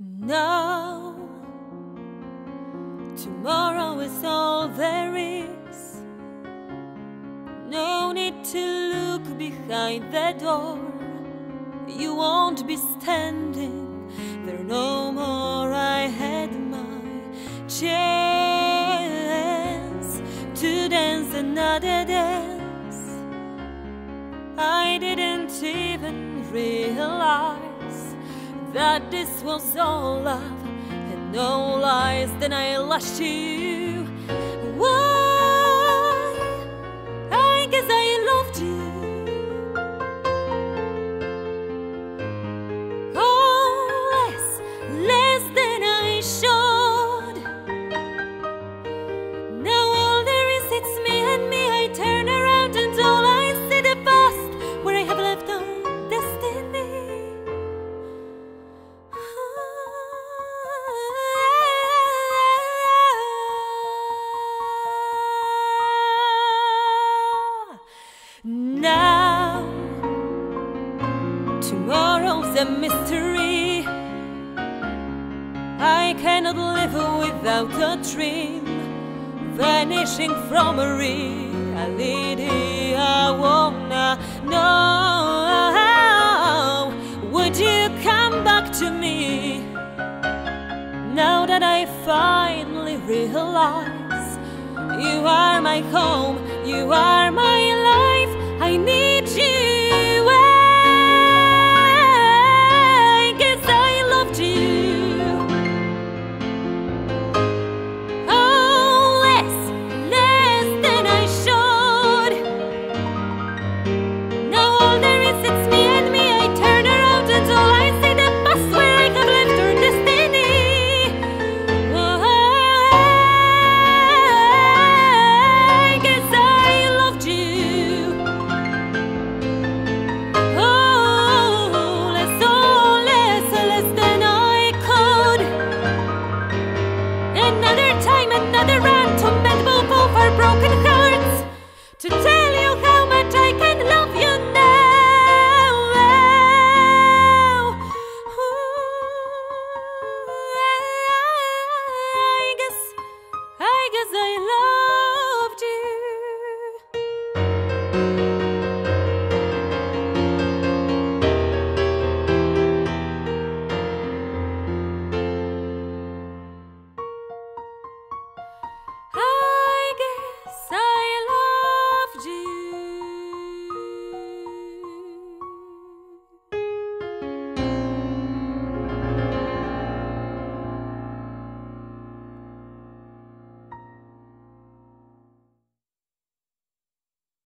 Now, tomorrow is all there is. No need to look behind the door. You won't be standing there no more. I had my chance to dance another dance. I didn't even realize that this was all love and no lies. Then I lost you. Why? I guess I loved you. Oh, less, less than I should. Now, tomorrow's a mystery. I cannot live without a dream, vanishing from a reality. I wanna know, would you come back to me? Now that I finally realize you are my home, you are my